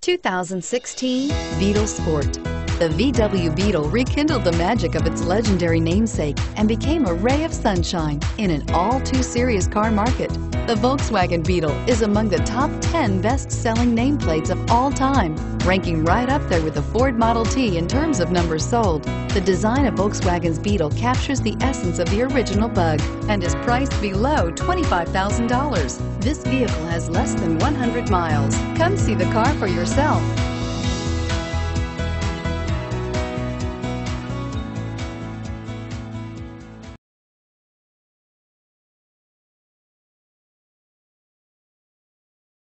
2016 Beetle Sport. The VW Beetle rekindled the magic of its legendary namesake and became a ray of sunshine in an all-too-serious car market. The Volkswagen Beetle is among the top 10 best-selling nameplates of all time, ranking right up there with the Ford Model T in terms of numbers sold. The design of Volkswagen's Beetle captures the essence of the original bug and is priced below $25,000. This vehicle has less than 100 miles. Come see the car for yourself.